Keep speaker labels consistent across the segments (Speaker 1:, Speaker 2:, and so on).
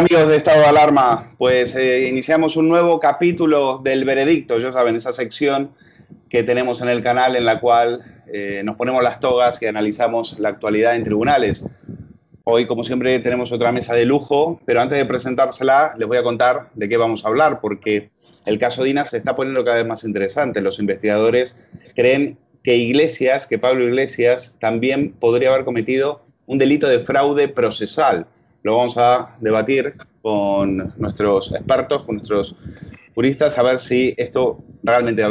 Speaker 1: ¿Qué tal amigos de Estado de Alarma? Pues eh, iniciamos un nuevo capítulo del veredicto, ya saben, esa sección que tenemos en el canal en la cual eh, nos ponemos las togas y analizamos la actualidad en tribunales. Hoy, como siempre, tenemos otra mesa de lujo, pero antes de presentársela, les voy a contar de qué vamos a hablar, porque el caso Dina se está poniendo cada vez más interesante. Los investigadores creen que Iglesias, que Pablo Iglesias, también podría haber cometido un delito de fraude procesal lo vamos a debatir con nuestros expertos, con nuestros juristas, a ver si esto realmente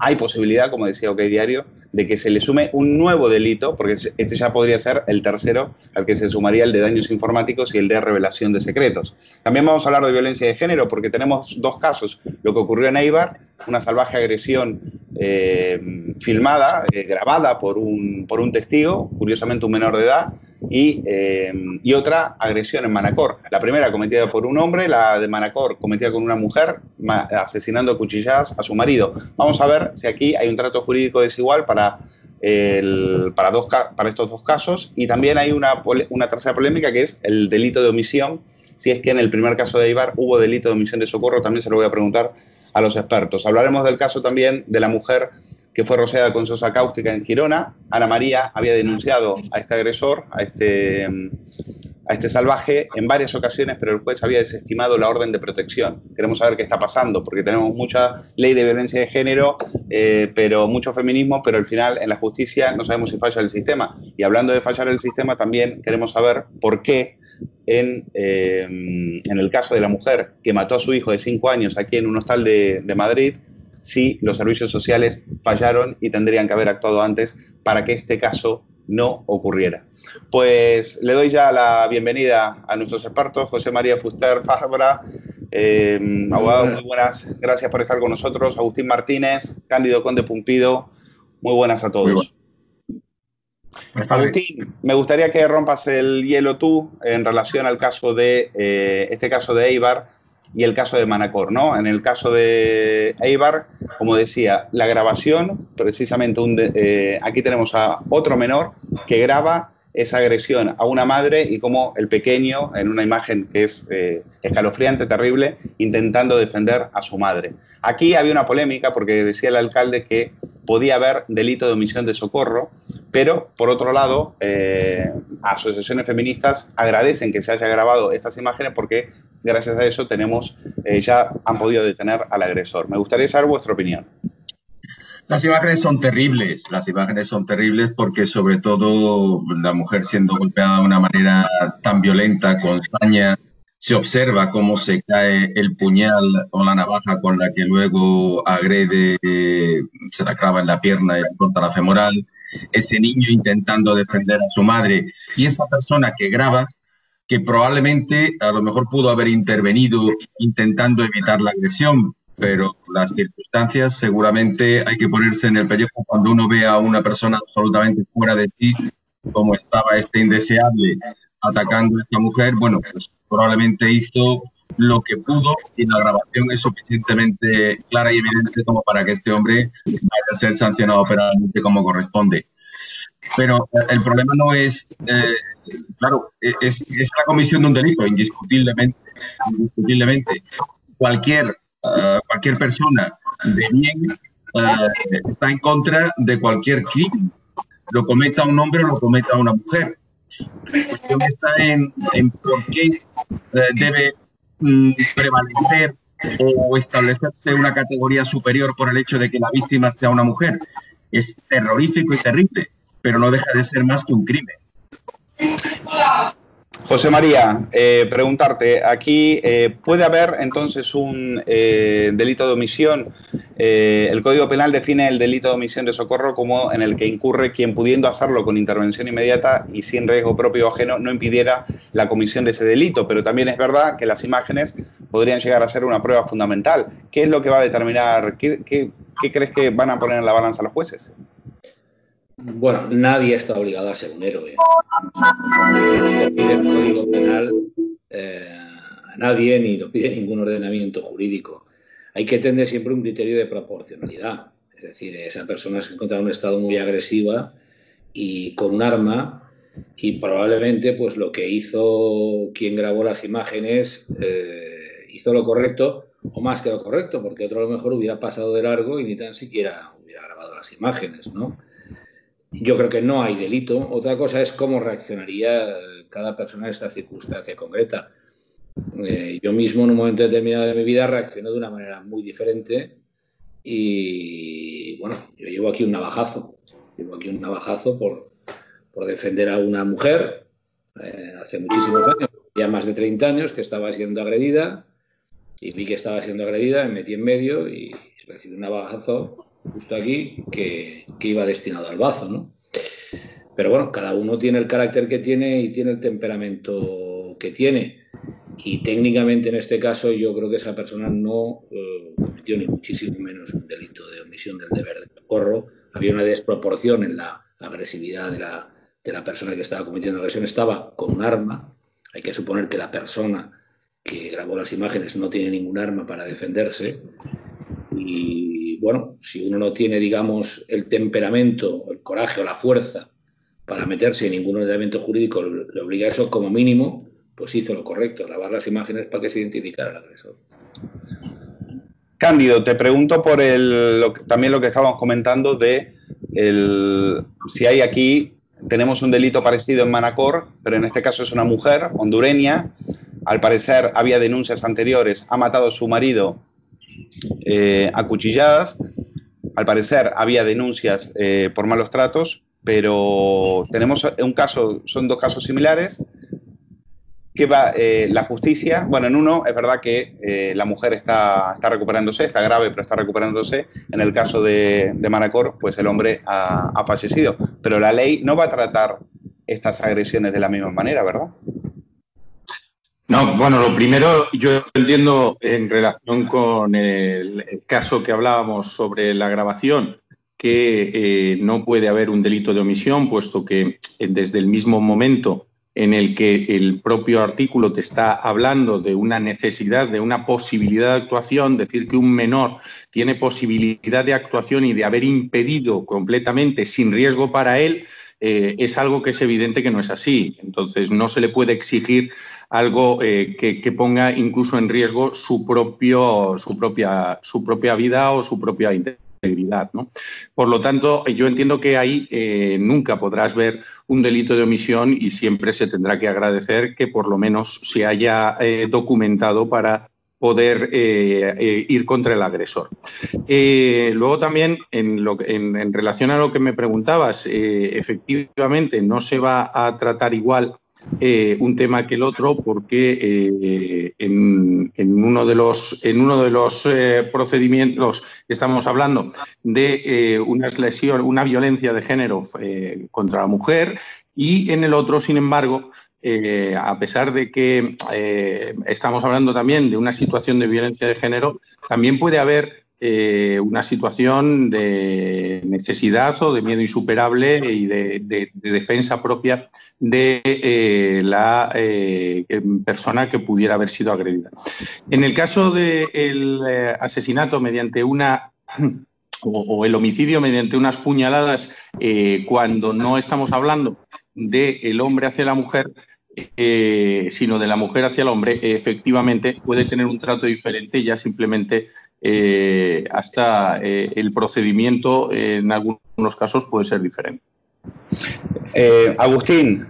Speaker 1: hay posibilidad, como decía OK Diario, de que se le sume un nuevo delito, porque este ya podría ser el tercero al que se sumaría el de daños informáticos y el de revelación de secretos. También vamos a hablar de violencia de género, porque tenemos dos casos. Lo que ocurrió en Eibar, una salvaje agresión eh, filmada, eh, grabada por un, por un testigo, curiosamente un menor de edad, eh, y, otra agresión en Manacor. La primera cometida por un hombre, la de Manacor cometida con una mujer, asesinando a cuchilladas a su marido. Vamos a ver si aquí hay un trato jurídico desigual para, dos, para estos dos casos y también hay una, una tercera polémica que es el delito de omisión. Si es que en el primer caso de Ibar hubo delito de omisión de socorro, también se lo voy a preguntar a los expertos. Hablaremos del caso también de la mujer que fue rociada con sosa cáustica en Girona. Ana María había denunciado a este agresor, a este, a este salvaje, en varias ocasiones, pero el juez había desestimado la orden de protección. Queremos saber qué está pasando, porque tenemos mucha ley de violencia de género, eh, pero mucho feminismo, pero al final en la justicia no sabemos si falla el sistema. Y hablando de fallar el sistema, también queremos saber por qué en, eh, en, el caso de la mujer que mató a su hijo de cinco años aquí en un hostal de Madrid, si los servicios sociales fallaron y tendrían que haber actuado antes para que este caso no ocurriera. Pues le doy ya la bienvenida a nuestros expertos, José María Fuster Fabra, eh, abogado, muy buenas, gracias por estar con nosotros, Agustín Martínez, Cándido Conde Pumpido, muy buenas a todos. Agustín, me gustaría que rompas el hielo tú en relación al caso de eh, este caso de Eibar y el caso de Manacor, ¿no? En el caso de Eibar, como decía, la grabación, precisamente un eh, aquí tenemos a otro menor que graba esa agresión a una madre y como el pequeño, en una imagen que es eh, escalofriante, terrible, intentando defender a su madre. Aquí había una polémica porque decía el alcalde que podía haber delito de omisión de socorro, pero por otro lado, eh, asociaciones feministas agradecen que se haya grabado estas imágenes porque gracias a eso tenemos, eh, ya han podido detener al agresor. Me gustaría saber vuestra opinión.
Speaker 2: Las imágenes son terribles, las imágenes son terribles porque sobre todo la mujer siendo golpeada de una manera tan violenta, con saña, se observa cómo se cae el puñal o la navaja con la que luego agrede, se la clava en la pierna y corta la femoral, ese niño intentando defender a su madre y esa persona que graba, que probablemente a lo mejor pudo haber intervenido intentando evitar la agresión, pero las circunstancias seguramente hay que ponerse en el pellejo cuando uno ve a una persona absolutamente fuera de sí, como estaba este indeseable atacando a esta mujer, bueno, pues probablemente hizo lo que pudo y la grabación es suficientemente clara y evidente como para que este hombre vaya a ser sancionado penalmente como corresponde. Pero eh, el problema no es, eh, claro, e-, es, es, la comisión de un delito, indiscutiblemente, indiscutiblemente. Cualquier cualquier persona de bien eh, está en contra de cualquier crimen, lo cometa un hombre o lo cometa una mujer. La cuestión está en, en por qué eh, debe mm, prevalecer o establecerse una categoría superior por el hecho de que la víctima sea una mujer. Es terrorífico y terrible, pero no deja de ser más que un crimen.
Speaker 1: José María, eh, preguntarte, aquí eh, puede haber entonces un eh, delito de omisión. el Código Penal define el delito de omisión de socorro como en el que incurre quien pudiendo hacerlo con intervención inmediata y sin riesgo propio o ajeno no impidiera la comisión de ese delito. Pero también es verdad que las imágenes podrían llegar a ser una prueba fundamental. ¿Qué es lo que va a determinar? ¿Qué, qué crees que van a poner en la balanza los jueces?
Speaker 3: Bueno, nadie está obligado a ser un héroe. Pide el Código Penal eh, a nadie ni lo pide ningún ordenamiento jurídico. Hay que tener siempre un criterio de proporcionalidad. Es decir, esa persona se encuentra en un estado muy agresiva y con un arma y probablemente pues lo que hizo quien grabó las imágenes eh, hizo lo correcto o más que lo correcto, porque otro a lo mejor hubiera pasado de largo y ni tan siquiera hubiera grabado las imágenes, ¿no? Yo creo que no hay delito. Otra cosa es cómo reaccionaría cada persona en esta circunstancia concreta. Eh, yo mismo en un momento determinado de mi vida reaccioné de una manera muy diferente y bueno, yo llevo aquí un navajazo, llevo aquí un navajazo por, por defender a una mujer eh, hace muchísimos años, ya más de 30 años, que estaba siendo agredida y vi que estaba siendo agredida, me metí en medio y recibí un navajazo justo aquí que, que iba destinado al bazo, ¿no? Pero bueno, cada uno tiene el carácter que tiene y tiene el temperamento que tiene. Y técnicamente en este caso yo creo que esa persona no eh, cometió ni muchísimo menos un delito de omisión del deber de socorro. Había una desproporción en la agresividad de la, de la persona que estaba cometiendo la agresión. Estaba con un arma. Hay que suponer que la persona que grabó las imágenes no tiene ningún arma para defenderse. Y bueno, si uno no tiene, digamos, el temperamento, el coraje o la fuerza para meterse en ningún ordenamiento jurídico, le obliga a eso como mínimo, pues hizo lo correcto, grabar las imágenes para que se identificara el agresor.
Speaker 1: Cándido, te pregunto por el, también lo que estábamos comentando de el, si hay aquí, tenemos un delito parecido en Manacor, pero en este caso es una mujer hondureña, al parecer había denuncias anteriores, ha matado a su marido eh, a cuchilladas, al parecer había denuncias eh, por malos tratos, pero tenemos un caso, son dos casos similares, que va eh, la justicia, bueno, en uno es verdad que la mujer está, está recuperándose, está grave, pero está recuperándose. En el caso de, de Manacor, pues el hombre ha, fallecido. Pero la ley no va a tratar estas agresiones de la misma manera, ¿verdad?
Speaker 4: No, bueno, lo primero yo entiendo en relación con el, caso que hablábamos sobre la grabación, que eh, no puede haber un delito de omisión, puesto que desde el mismo momento en el que el propio artículo te está hablando de una necesidad, de una posibilidad de actuación, decir que un menor tiene posibilidad de actuación y de haber impedido completamente sin riesgo para él, eh, es algo que es evidente que no es así. Entonces, no se le puede exigir algo eh, que, ponga incluso en riesgo su, propio, su, propia, su propia vida o su propia integridad. ¿no? Por lo tanto, yo entiendo que ahí eh, nunca podrás ver un delito de omisión y siempre se tendrá que agradecer que por lo menos se haya documentado para poder eh, eh, ir contra el agresor. Eh, luego también, en, relación a lo que me preguntabas, efectivamente no se va a tratar igual un tema que el otro porque en, en, uno de los, en uno de los procedimientos estamos hablando de una lesión, una violencia de género contra la mujer y en el otro, sin embargo, a pesar de que estamos hablando también de una situación de violencia de género, también puede haber eh, una situación de necesidad o de miedo insuperable y de, de, de defensa propia de eh, la eh, persona que pudiera haber sido agredida. En el caso del de eh, asesinato mediante una o, o, el homicidio mediante unas puñaladas, eh, cuando no estamos hablando del el hombre hacia la mujer, eh, sino de la mujer hacia el hombre, efectivamente puede tener un trato diferente ya simplemente eh, hasta eh, el procedimiento en algunos casos puede ser diferente.
Speaker 1: Eh, Agustín,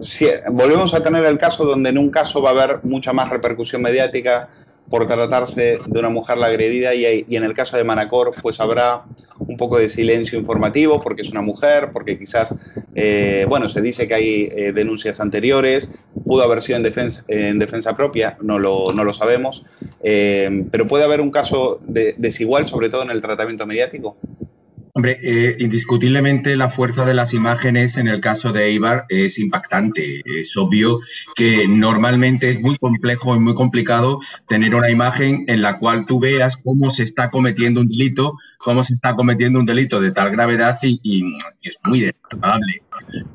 Speaker 1: si, volvemos a tener el caso donde en un caso va a haber mucha más repercusión mediática por tratarse de una mujer la agredida y, y, en el caso de Manacor pues habrá un poco de silencio informativo porque es una mujer, porque quizás, eh, bueno, se dice que hay eh, denuncias anteriores, pudo haber sido en defensa, en defensa propia, no lo, no lo sabemos, eh, pero puede haber un caso de, desigual, sobre todo en el tratamiento mediático.
Speaker 2: Hombre, eh, indiscutiblemente la fuerza de las imágenes en el caso de Eibar es impactante. Es obvio que normalmente es muy complejo y muy complicado tener una imagen en la cual tú veas cómo se está cometiendo un delito, cómo se está cometiendo un delito de tal gravedad y, y es muy desagradable.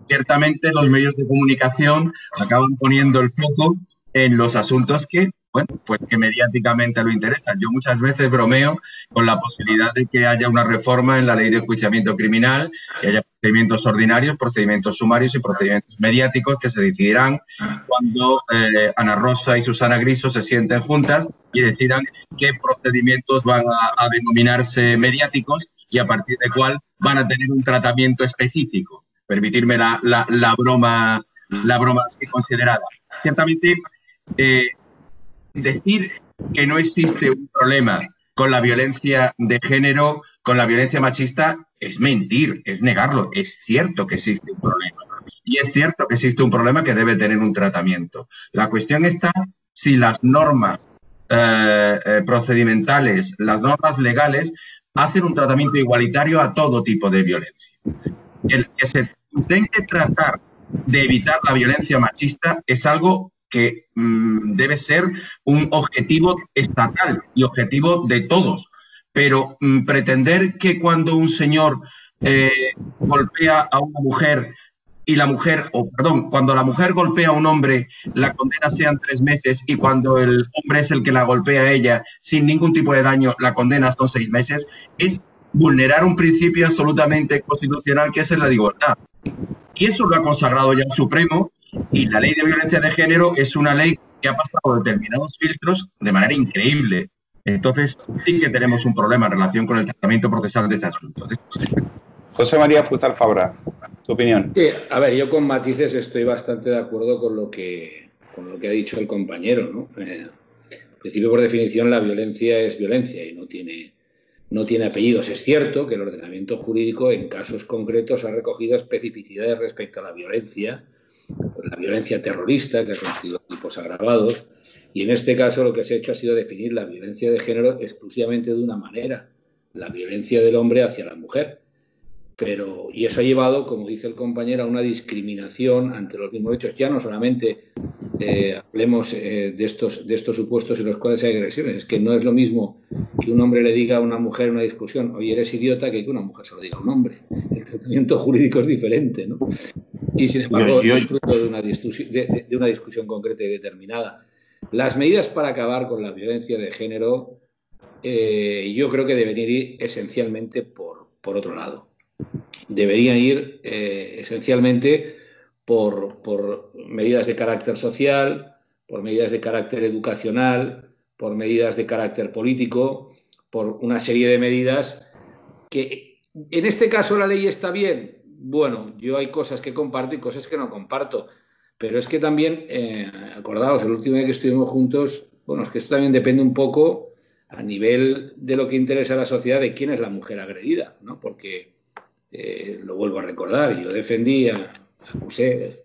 Speaker 2: Ciertamente los medios de comunicación acaban poniendo el foco en los asuntos que bueno, pues que mediáticamente lo interesa. Yo muchas veces bromeo con la posibilidad de que haya una reforma en la ley de enjuiciamiento criminal, que haya procedimientos ordinarios, procedimientos sumarios y procedimientos mediáticos que se decidirán cuando eh, Ana Rosa y Susana Griso se sienten juntas y decidan qué procedimientos van a, denominarse mediáticos y a partir de cuál van a tener un tratamiento específico. Permitirme la, broma, la broma así considerada. Ciertamente, eh, decir que no existe un problema con la violencia de género, con la violencia machista, es mentir, es negarlo. Es cierto que existe un problema. Y es cierto que existe un problema que debe tener un tratamiento. La cuestión está si las normas eh, eh, procedimentales, las normas legales, hacen un tratamiento igualitario a todo tipo de violencia. El que se intente tratar de evitar la violencia machista es algo que mm, debe ser un objetivo estatal y objetivo de todos. Pero mm, pretender que cuando un señor eh, golpea a una mujer y la mujer, o perdón, cuando la mujer golpea a un hombre, la condena sean tres meses y cuando el hombre es el que la golpea a ella sin ningún tipo de daño, la condena son seis meses, es vulnerar un principio absolutamente constitucional que es el de la igualdad. Y eso lo ha consagrado ya el Supremo y la ley de violencia de género es una ley que ha pasado determinados filtros de manera increíble. Entonces, sí que tenemos un problema en relación con el tratamiento procesal de ese asunto.
Speaker 1: José María Futar Fabra, tu opinión.
Speaker 3: a ver, yo con matices estoy bastante de acuerdo con lo que, con lo que ha dicho el compañero. ¿no? Eh, en principio, por definición, la violencia es violencia y no tiene, no tiene apellidos. Es cierto que el ordenamiento jurídico en casos concretos ha recogido especificidades respecto a la violencia la violencia terrorista, que ha constituido tipos agravados, y en este caso lo que se ha hecho ha sido definir la violencia de género exclusivamente de una manera, la violencia del hombre hacia la mujer. Pero, y eso ha llevado, como dice el compañero, a una discriminación ante los mismos hechos. Ya no solamente eh, hablemos eh, de, estos, de estos supuestos en los cuales hay agresiones, es que no es lo mismo que un hombre le diga a una mujer en una discusión, oye, eres idiota, que que una mujer se lo diga a un hombre. El tratamiento jurídico es diferente, ¿no? Y sin embargo, es fruto de una, de, una, discusión concreta y determinada. Las medidas para acabar con la violencia de género, eh, yo creo que deberían ir esencialmente por, por otro lado deberían ir eh, esencialmente por, medidas de carácter social, por medidas de carácter educacional, por medidas de carácter político, por una serie de medidas que en este caso la ley está bien. Bueno, yo hay cosas que comparto y cosas que no comparto, pero es que también, eh, acordaos, el último día que estuvimos juntos, bueno, es que esto también depende un poco a nivel de lo que interesa a la sociedad de quién es la mujer agredida, ¿no? Porque eh, lo vuelvo a recordar, yo defendía, acusé,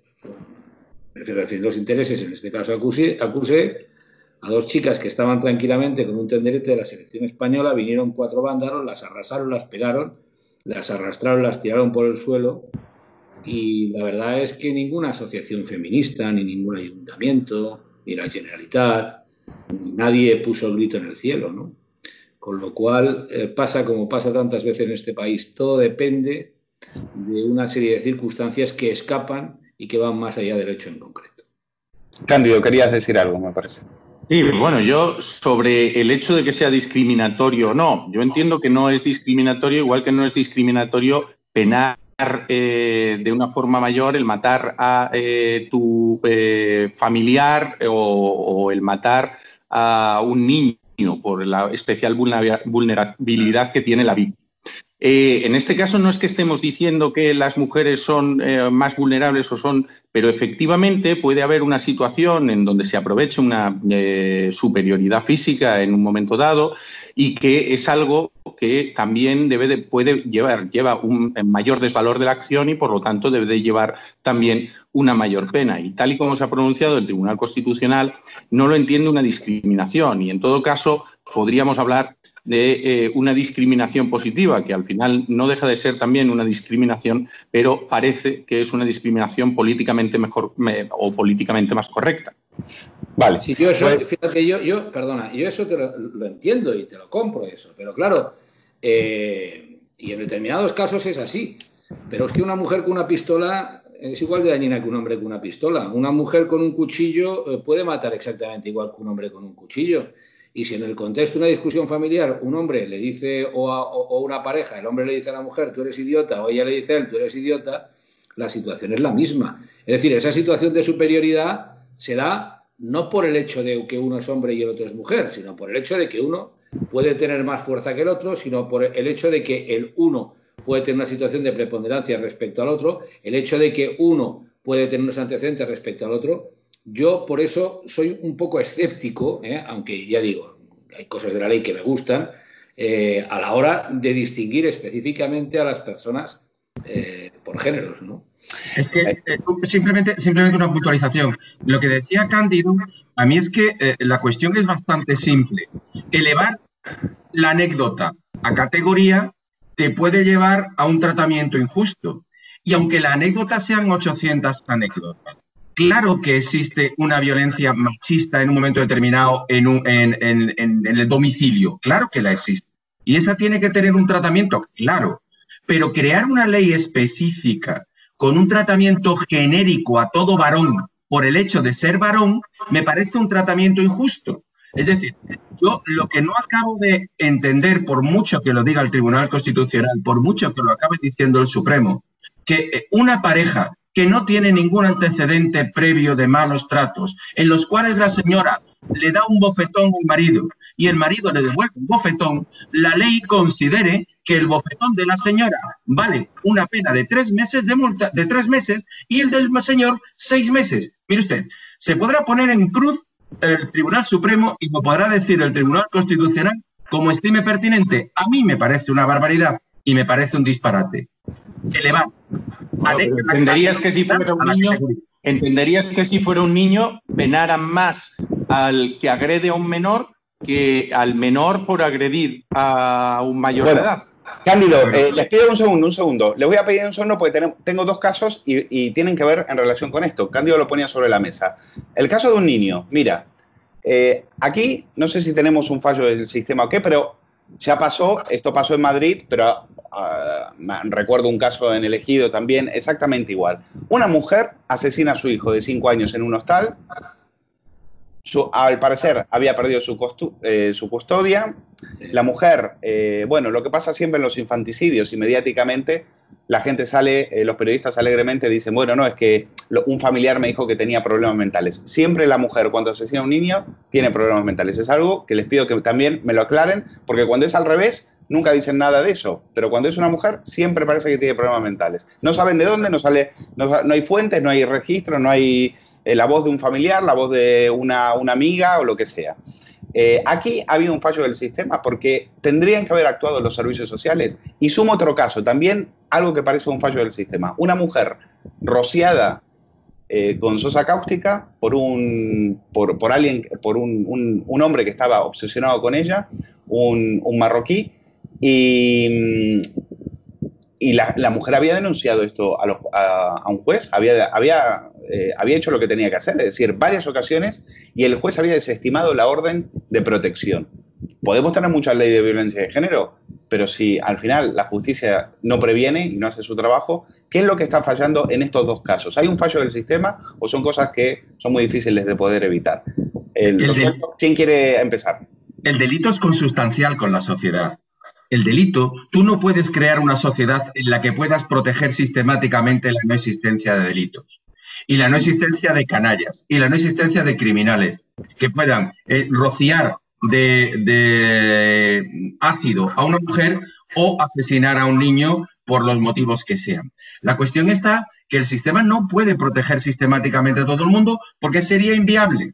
Speaker 3: prefiero los intereses, en este caso acusé, a dos chicas que estaban tranquilamente con un tenderete de la selección española, vinieron cuatro vándalos, las arrasaron, las pegaron, las arrastraron, las tiraron por el suelo y la verdad es que ninguna asociación feminista, ni ningún ayuntamiento, ni la Generalitat, nadie puso el grito en el cielo, ¿no? Con lo cual eh, pasa como pasa tantas veces en este país, todo depende de una serie de circunstancias que escapan y que van más allá del hecho en concreto.
Speaker 1: Cándido, querías decir algo, me parece.
Speaker 4: Sí, bueno, yo sobre el hecho de que sea discriminatorio o no, yo entiendo que no es discriminatorio, igual que no es discriminatorio penar eh, de una forma mayor el matar a eh, tu familiar o, el matar a un niño por la especial vulnerabilidad que tiene la víctima. Eh, en este caso no es que estemos diciendo que las mujeres son eh, más vulnerables o son, pero efectivamente puede haber una situación en donde se aproveche una eh, superioridad física en un momento dado y que es algo que también debe de, puede llevar lleva un mayor desvalor de la acción y por lo tanto debe de llevar también una mayor pena. Y tal y como se ha pronunciado el Tribunal Constitucional, no lo entiende una discriminación y en todo caso podríamos hablar de eh, una discriminación positiva, que al final no deja de ser también una discriminación, pero parece que es una discriminación políticamente mejor o políticamente más correcta.
Speaker 3: Vale. Si yo eso, pues fíjate, yo, yo, perdona, yo eso te lo, entiendo y te lo compro eso, pero claro, eh, y en determinados casos es así. Pero es que una mujer con una pistola es igual de dañina que un hombre con una pistola. Una mujer con un cuchillo eh, puede matar exactamente igual que un hombre con un cuchillo. Y si en el contexto de una discusión familiar un hombre le dice, o, una pareja, el hombre le dice a la mujer, tú eres idiota, o ella le dice a él, tú eres idiota, la situación es la misma. Es decir, esa situación de superioridad se da no por el hecho de que uno es hombre y el otro es mujer, sino por el hecho de que uno puede tener más fuerza que el otro, sino por el hecho de que el uno puede tener una situación de preponderancia respecto al otro, el hecho de que uno puede tener unos antecedentes respecto al otro. Yo por eso soy un poco escéptico, ¿eh? aunque ya digo, hay cosas de la ley que me gustan, eh, a la hora de distinguir específicamente a las personas eh, por géneros, ¿no?
Speaker 2: Es que simplemente, simplemente una puntualización. Lo que decía Cándido, a mí es que la cuestión es bastante simple. Elevar la anécdota a categoría te puede llevar a un tratamiento injusto. Y aunque la anécdota sean 800 anécdotas, claro que existe una violencia machista en un momento determinado en, en, el domicilio, claro que la existe. Y esa tiene que tener un tratamiento, claro. Pero crear una ley específica con un tratamiento genérico a todo varón por el hecho de ser varón, me parece un tratamiento injusto. Es decir, yo lo que no acabo de entender, por mucho que lo diga el Tribunal Constitucional, por mucho que lo acabe diciendo el Supremo, que eh, una pareja que no tiene ningún antecedente previo de malos tratos, en los cuales la señora le da un bofetón al marido y el marido le devuelve un bofetón, la ley considere que el bofetón de la señora vale una pena de tres meses de multa, de tres meses, y el del señor seis meses. Mire usted, se podrá poner en cruz el Tribunal Supremo y lo podrá decir el Tribunal Constitucional como estime pertinente. A mí me parece una barbaridad y me parece un disparate.
Speaker 4: Elevar. Entenderías que si fuera un niño, entenderías que si fuera un niño penaran más al que agrede a un menor que al menor por agredir a un mayor de edad.
Speaker 1: Cándido, eh, les pido un segundo, un segundo. Les voy a pedir un segundo porque tengo dos casos y, tienen que ver en relación con esto. Cándido lo ponía sobre la mesa. El caso de un niño, mira, eh, aquí no sé si tenemos un fallo del sistema o qué, pero ya pasó, esto pasó en Madrid, pero ah, recuerdo un caso en el Ejido también, exactamente igual. Una mujer asesina a su hijo de 5 años en un hostal, al parecer había perdido su, eh, custodia. La mujer, eh, bueno, lo que pasa siempre en los infanticidios y mediáticamente la gente sale, eh, los periodistas alegremente dicen, bueno, no, es que un familiar me dijo que tenía problemas mentales. Siempre la mujer cuando asesina a un niño tiene problemas mentales. Es algo que les pido que también me lo aclaren, porque cuando es al revés, nunca dicen nada de eso, pero cuando es una mujer siempre parece que tiene problemas mentales. No saben de dónde, no, sale, no hay fuentes, no hay registro, no hay eh, la voz de un familiar, la voz de una, amiga o lo que sea. Eh, aquí ha habido un fallo del sistema porque tendrían que haber actuado los servicios sociales. Y sumo otro caso, también algo que parece un fallo del sistema. Una mujer rociada eh, con sosa cáustica por un, por, alguien, por un, hombre que estaba obsesionado con ella, un, un marroquí, y, y la, mujer había denunciado esto a, un juez, había, había, eh, había, hecho lo que tenía que hacer, es decir, varias ocasiones, y el juez había desestimado la orden de protección. Podemos tener muchas leyes de violencia de género, pero si al final la justicia no previene y no hace su trabajo, ¿qué es lo que está fallando en estos dos casos? ¿Hay un fallo del sistema o son cosas que son muy difíciles de poder evitar? ¿Quién quiere empezar?
Speaker 2: El delito es consustancial con la sociedad el delito, tú no puedes crear una sociedad en la que puedas proteger sistemáticamente la no existencia de delitos y la no existencia de canallas y la no existencia de criminales que puedan eh, rociar de, ácido a una mujer o asesinar a un niño por los motivos que sean. La cuestión está que el sistema no puede proteger sistemáticamente a todo el mundo porque sería inviable.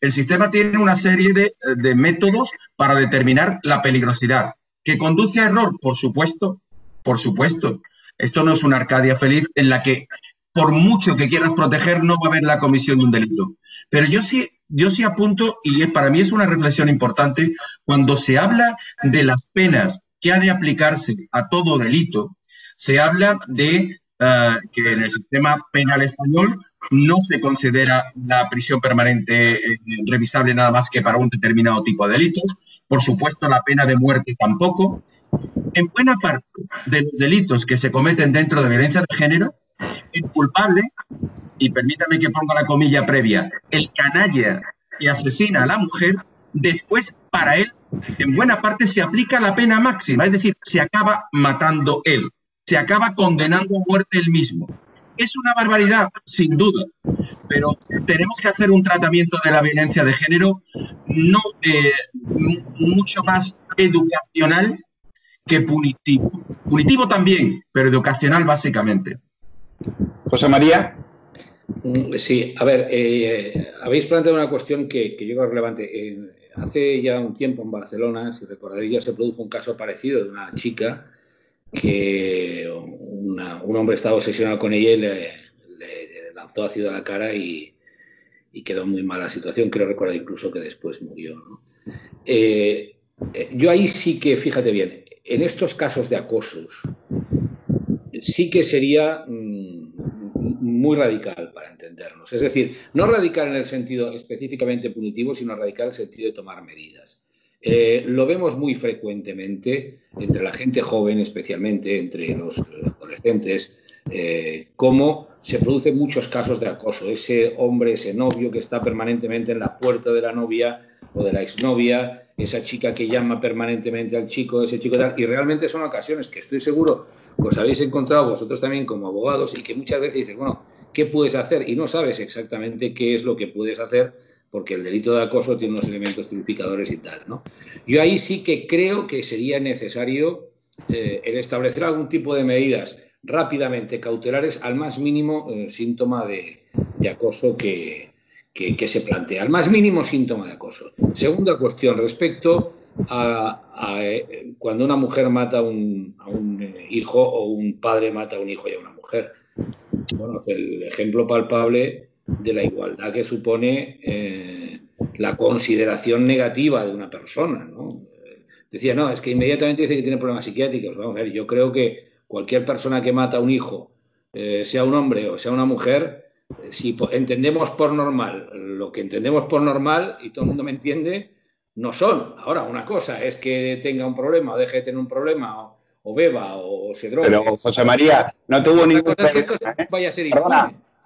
Speaker 2: El sistema tiene una serie de métodos para determinar la peligrosidad, ¿Que conduce a error? Por supuesto, por supuesto. Esto no es una Arcadia feliz en la que por mucho que quieras proteger no va a haber la comisión de un delito. Pero yo sí, yo sí apunto, y para mí es una reflexión importante, cuando se habla de las penas que ha de aplicarse a todo delito, se habla de eh, que en el sistema penal español no se considera la prisión permanente eh, revisable nada más que para un determinado tipo de delitos, por supuesto, la pena de muerte tampoco. En buena parte de los delitos que se cometen dentro de violencia de género, El culpable, y permítame que ponga la comilla previa, el canalla que asesina a la mujer, después para él, en buena parte, se aplica la pena máxima, es decir, se acaba matando él, se acaba condenando a muerte él mismo. Es una barbaridad, sin duda, pero tenemos que hacer un tratamiento de la violencia de género no eh, mucho más educacional que punitivo. Punitivo también, pero educacional básicamente.
Speaker 1: José María.
Speaker 3: Mm, sí, a ver, eh, habéis planteado una cuestión que, yo creo relevante. hace ya un tiempo en Barcelona, si recordaréis, ya se produjo un caso parecido de una chica que un hombre estaba obsesionado con ella y le, lanzó ácido a la cara y, quedó muy mala situación. Creo recordar incluso que después murió. Eh, eh, yo ahí sí que, fíjate bien, en estos casos de acosos, sí que sería mm, muy radical para entendernos. Es decir, no radical en el sentido específicamente punitivo, sino radical en el sentido de tomar medidas. Eh, lo vemos muy frecuentemente entre la gente joven, especialmente entre los adolescentes, eh, cómo se producen muchos casos de acoso. Ese hombre, ese novio que está permanentemente en la puerta de la novia o de la exnovia, esa chica que llama permanentemente al chico, ese chico tal, y realmente son ocasiones que estoy seguro que os habéis encontrado vosotros también como abogados y que muchas veces dices, bueno, ¿qué puedes hacer? Y no sabes exactamente qué es lo que puedes hacer porque el delito de acoso tiene unos elementos tipificadores y tal, ¿no? Yo ahí sí que creo que sería necesario eh, el establecer algún tipo de medidas rápidamente cautelares al más mínimo eh, síntoma de, acoso que, que, se plantea, al más mínimo síntoma de acoso. Segunda cuestión, respecto a, eh, cuando una mujer mata a un, hijo o un padre mata a un hijo y a una mujer. Bueno, el ejemplo palpable de la igualdad que supone eh, la consideración negativa de una persona. ¿no? Decía, no, es que inmediatamente dice que tiene problemas psiquiátricos. Vamos a ver, yo creo que cualquier persona que mata a un hijo, sea un hombre o sea una mujer, si entendemos por normal lo que entendemos por normal, y todo el mundo me entiende, no son. Ahora, una cosa es que tenga un problema o deje de tener un problema o, beba o, se drogue.
Speaker 1: Pero José María no tuvo ningún problema. ¿eh? Vaya a ser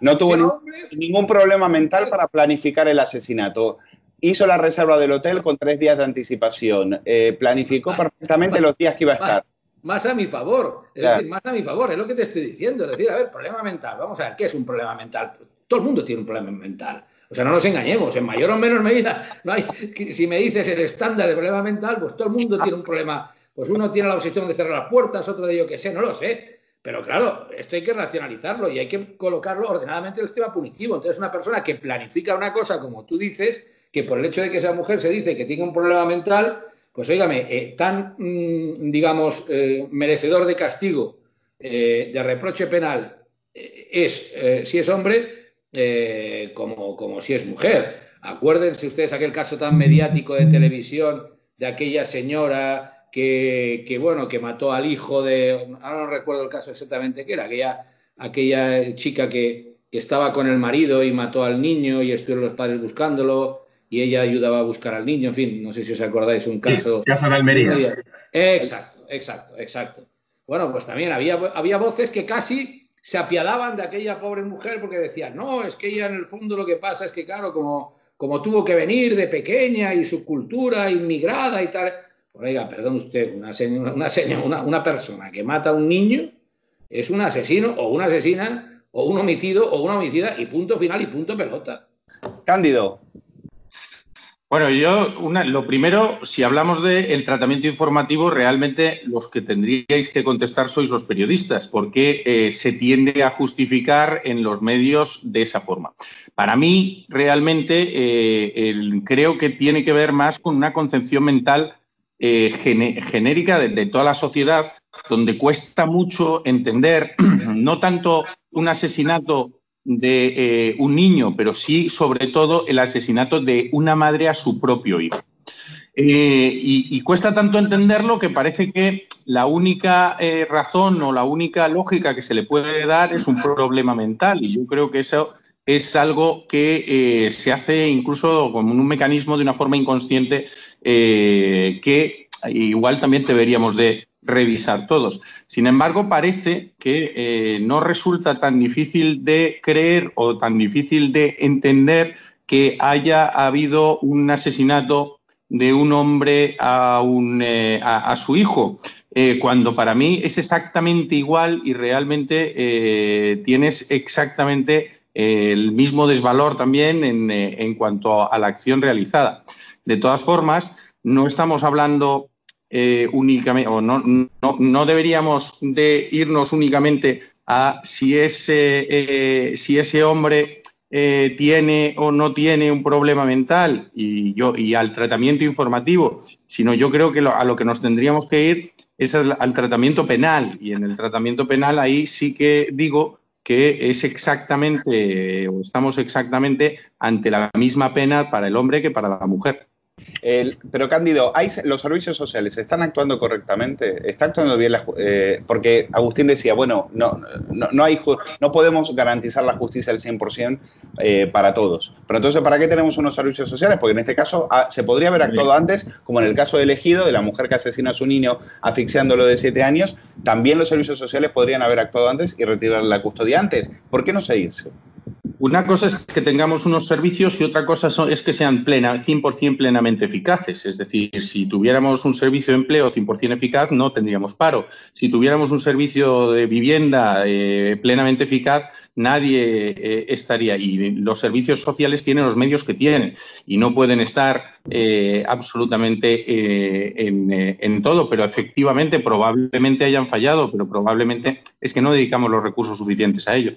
Speaker 1: no tuvo ningún problema mental para planificar el asesinato. Hizo la reserva del hotel con tres días de anticipación. Eh, planificó perfectamente los días que iba a estar.
Speaker 3: Más a mi favor, es decir, más a mi favor, es lo que te estoy diciendo. Es decir, a ver, problema mental. Vamos a ver, ¿qué es un problema mental? Todo el mundo tiene un problema mental. O sea, no nos engañemos, en mayor o menor medida, no hay, si me dices el estándar de problema mental, pues todo el mundo tiene un problema. Pues uno tiene la obsesión de cerrar las puertas, otro de yo que sé, no lo sé. Pero claro, esto hay que racionalizarlo y hay que colocarlo ordenadamente en el sistema punitivo. Entonces, una persona que planifica una cosa, como tú dices, que por el hecho de que esa mujer se dice que tiene un problema mental, pues óigame, eh, tan, mm, digamos, eh, merecedor de castigo, eh, de reproche penal, es, si es hombre, como, como si es mujer. Acuérdense ustedes aquel caso tan mediático de televisión de aquella señora que, bueno, que mató al hijo de, ahora no recuerdo el caso exactamente qué era, aquella, aquella chica que, estaba con el marido y mató al niño y estuvieron los padres buscándolo y ella ayudaba a buscar al niño, en fin, no sé si os acordáis, un caso...
Speaker 2: caso de Almería.
Speaker 3: Exacto, exacto, exacto. Bueno, pues también había, había voces que casi se apiadaban de aquella pobre mujer porque decían, no, es que ella en el fondo lo que pasa es que, claro, como, como tuvo que venir de pequeña y su cultura inmigrada y tal. Oiga, perdón usted, una, una, una, persona que mata a un niño es un asesino o una asesina o un homicidio o una homicida y punto final y punto pelota.
Speaker 1: Cándido.
Speaker 4: Bueno, yo, lo primero, si hablamos del tratamiento informativo, realmente los que tendríais que contestar sois los periodistas, porque eh, se tiende a justificar en los medios de esa forma. Para mí, realmente, eh, creo que tiene que ver más con una concepción mental eh, genérica de toda la sociedad, donde cuesta mucho entender no tanto un asesinato de eh, un niño, pero sí sobre todo el asesinato de una madre a su propio hijo. Eh, y, cuesta tanto entenderlo que parece que la única razón o la única lógica que se le puede dar es un problema mental. Y yo creo que eso es algo que se hace incluso como un mecanismo de una forma inconsciente que igual también deberíamos de revisar todos. Sin embargo, parece que eh, no resulta tan difícil de creer o tan difícil de entender que haya habido un asesinato de un hombre a, eh, su hijo, eh, cuando para mí es exactamente igual y realmente tienes exactamente el mismo desvalor también en cuanto a la acción realizada. De todas formas, no estamos hablando eh, únicamente, o no, no, deberíamos de irnos únicamente a si ese, eh, si ese hombre eh, tiene o no tiene un problema mental y, yo, y al tratamiento informativo, sino yo creo que a lo que nos tendríamos que ir es al, al, tratamiento penal. Y en el tratamiento penal ahí sí que digo que es exactamente, o estamos exactamente ante la misma pena para el hombre que para la mujer
Speaker 1: pero Cándido, ¿los servicios sociales están actuando correctamente? ¿Está actuando bien? Eh, porque Agustín decía, bueno, no, no, hay, no podemos garantizar la justicia al 100% eh, para todos. Pero entonces, ¿para qué tenemos unos servicios sociales? Porque en este caso ah, se podría haber actuado antes, como en el caso de elegido, de la mujer que asesina a su niño asfixiándolo de 7 años. También los servicios sociales podrían haber actuado antes y retirar la custodia antes. ¿Por qué no se hizo?
Speaker 4: Una cosa es que tengamos unos servicios y otra cosa es que sean plena, 100% plenamente eficaces. Es decir, si tuviéramos un servicio de empleo 100% eficaz, no tendríamos paro. Si tuviéramos un servicio de vivienda eh, plenamente eficaz, nadie eh, estaría. Y los servicios sociales tienen los medios que tienen y no pueden estar eh, absolutamente en, en todo. Pero efectivamente, probablemente hayan fallado, pero probablemente es que no dedicamos los recursos suficientes a ello.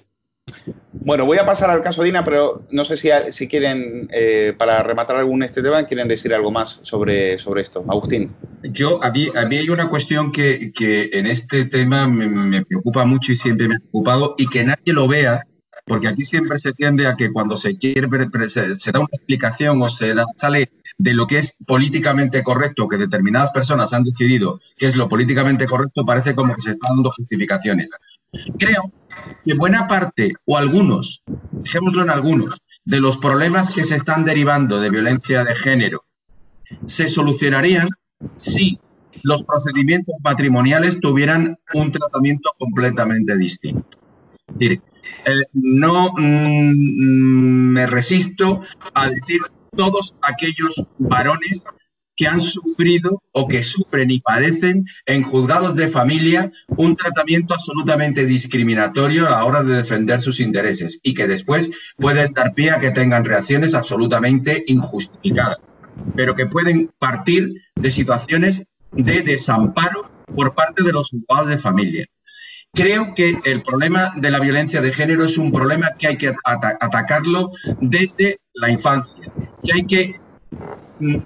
Speaker 1: Bueno, voy a pasar al caso Dina, pero no sé si, si quieren, eh, para rematar algún este tema, quieren decir algo más sobre, sobre esto. Agustín.
Speaker 2: Yo, a mí, hay una cuestión que, en este tema me, preocupa mucho y siempre me ha preocupado y que nadie lo vea, porque aquí siempre se tiende a que cuando se quiere se, se da una explicación o se da, sale de lo que es políticamente correcto, que determinadas personas han decidido que es lo políticamente correcto, parece como que se están dando justificaciones. Creo que buena parte o algunos, dejémoslo en algunos, de los problemas que se están derivando de violencia de género se solucionarían si los procedimientos matrimoniales tuvieran un tratamiento completamente distinto. Es decir, eh, no mm, me resisto a decir todos aquellos varones que han sufrido o que sufren y padecen en juzgados de familia un tratamiento absolutamente discriminatorio a la hora de defender sus intereses y que después pueden dar pie a que tengan reacciones absolutamente injustificadas, pero que pueden partir de situaciones de desamparo por parte de los juzgados de familia. Creo que el problema de la violencia de género es un problema que hay que atacarlo desde la infancia, que hay que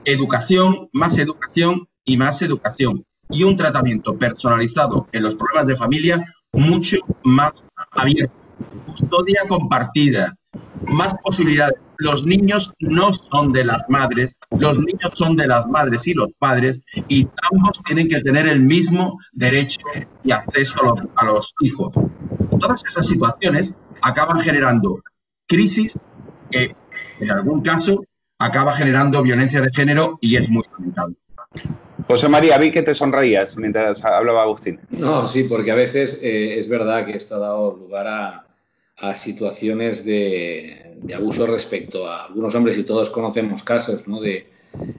Speaker 2: educación, más educación y más educación. Y un tratamiento personalizado en los problemas de familia mucho más abierto. Custodia compartida, más posibilidades. Los niños no son de las madres, los niños son de las madres y los padres y ambos tienen que tener el mismo derecho y acceso a los, hijos. Todas esas situaciones acaban generando crisis que en algún caso acaba generando violencia de género y es muy lamentable.
Speaker 1: José María, vi que te sonreías mientras hablaba Agustín.
Speaker 3: No, sí, porque a veces eh, es verdad que esto ha dado lugar a, situaciones de, abuso respecto a algunos hombres y todos conocemos casos ¿no? de,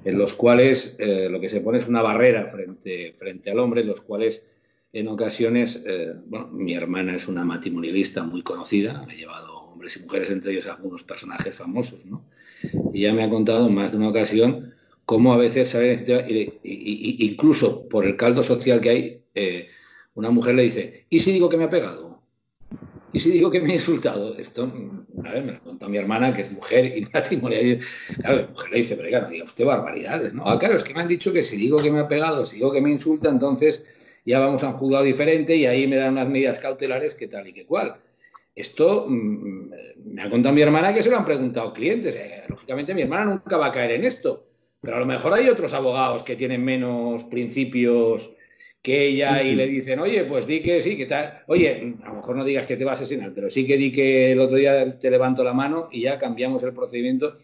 Speaker 3: en los cuales eh, lo que se pone es una barrera frente, frente al hombre, en los cuales en ocasiones, eh, bueno, mi hermana es una matrimonialista muy conocida, ha llevado hombres y mujeres, entre ellos algunos personajes famosos, ¿no? Y ya me ha contado más de una ocasión cómo a veces, incluso por el caldo social que hay, eh, una mujer le dice, ¿y si digo que me ha pegado? ¿Y si digo que me ha insultado? Esto, a ver, me lo contó mi hermana, que es mujer y matrimonial. Claro, la mujer le dice, pero claro, diga usted barbaridades, ¿no? Ah, claro, es que me han dicho que si digo que me ha pegado, si digo que me insulta, entonces ya vamos a un juzgado diferente y ahí me dan unas medidas cautelares que tal y que cual. Esto mm, me ha contado mi hermana que se lo han preguntado clientes. Eh, lógicamente mi hermana nunca va a caer en esto, pero a lo mejor hay otros abogados que tienen menos principios que ella y le dicen, oye, pues di que sí, que tal. Oye, a lo mejor no digas que te va a asesinar, pero sí que di que el otro día te levanto la mano y ya cambiamos el procedimiento.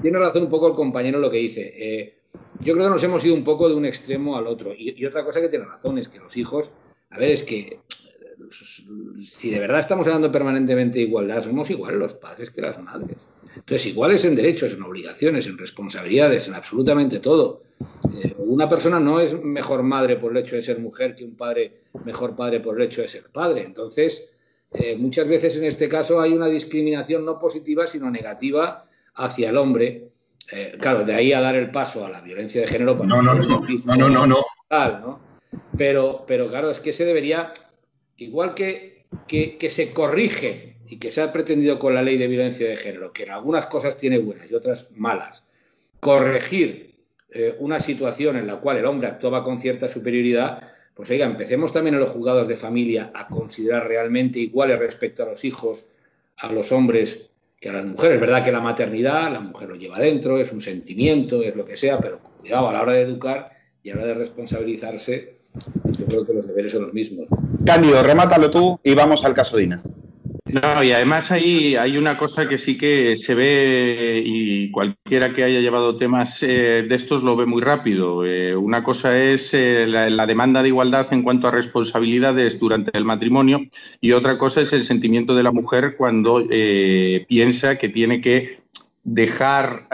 Speaker 3: Tiene razón un poco el compañero lo que dice. Eh, yo creo que nos hemos ido un poco de un extremo al otro. Y, y otra cosa que tiene razón es que los hijos, a ver, es que si de verdad estamos hablando permanentemente de igualdad, somos iguales los padres que las madres. Entonces, iguales en derechos, en obligaciones, en responsabilidades, en absolutamente todo. Eh, una persona no es mejor madre por el hecho de ser mujer que un padre mejor padre por el hecho de ser padre. Entonces, eh, muchas veces en este caso hay una discriminación no positiva, sino negativa hacia el hombre. Eh, claro, de ahí a dar el paso a la violencia de género.
Speaker 2: No, no, no, no, no, no,
Speaker 3: ¿no? Pero, pero claro, es que se debería, igual que, que, se corrige y que se ha pretendido con la ley de violencia de género, que en algunas cosas tiene buenas y otras malas, corregir eh, una situación en la cual el hombre actuaba con cierta superioridad, pues oiga, empecemos también en los juzgados de familia a considerar realmente iguales respecto a los hijos, a los hombres que a las mujeres. Es verdad que la maternidad, la mujer lo lleva dentro, es un sentimiento, es lo que sea, pero cuidado a la hora de educar y a la hora de responsabilizarse, yo creo que los deberes son los mismos.
Speaker 1: Cándido, remátalo tú y vamos al caso Dina.
Speaker 4: No, y además hay, hay una cosa que sí que se ve y cualquiera que haya llevado temas eh, de estos lo ve muy rápido. Eh, una cosa es eh, la, demanda de igualdad en cuanto a responsabilidades durante el matrimonio y otra cosa es el sentimiento de la mujer cuando piensa que tiene que dejar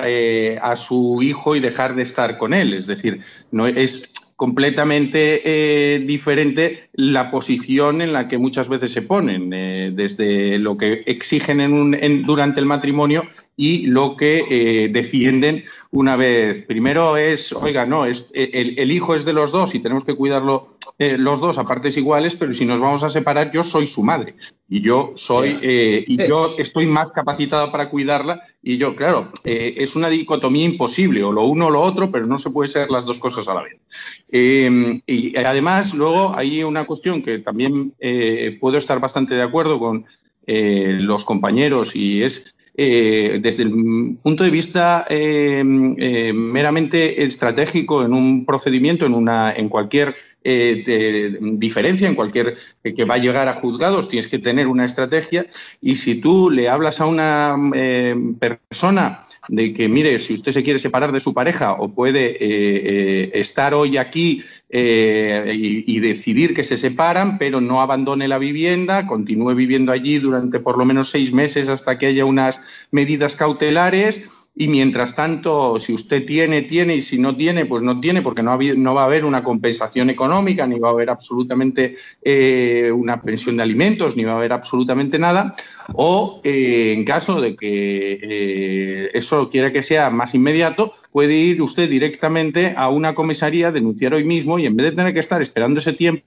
Speaker 4: a su hijo y dejar de estar con él. Es decir, no es completamente eh, diferente la posición en la que muchas veces se ponen, eh, desde lo que exigen en durante el matrimonio y lo que eh, defienden una vez. Primero es, oiga, no, es, el, hijo es de los dos y tenemos que cuidarlo los dos a partes iguales, pero si nos vamos a separar, yo soy su madre. Y yo soy y yo estoy más capacitado para cuidarla y yo, claro, es una dicotomía imposible, o lo uno o lo otro, pero no se puede ser las dos cosas a la vez. Em, y además, luego hay una cuestión que también eh, puedo estar bastante de acuerdo con eh, los compañeros y es eh, desde el punto de vista em, meramente estratégico en un procedimiento, en, una, en cualquier diferencia, en cualquier que va a llegar a juzgados, tienes que tener una estrategia. Y si tú le hablas a una persona de que, mire, si usted se quiere separar de su pareja o puede eh, eh, estar hoy aquí eh, y, y, decidir que se separan, pero no abandone la vivienda, continúe viviendo allí durante por lo menos seis meses hasta que haya unas medidas cautelares y mientras tanto, si usted tiene, tiene, y si no tiene, pues no tiene, porque no, va a haber una compensación económica, ni va a haber absolutamente eh, una pensión de alimentos, ni va a haber absolutamente nada. O eh, en caso de que eh, eso quiera que sea más inmediato, puede ir usted directamente a una comisaría, denunciar hoy mismo y en vez de tener que estar esperando ese tiempo,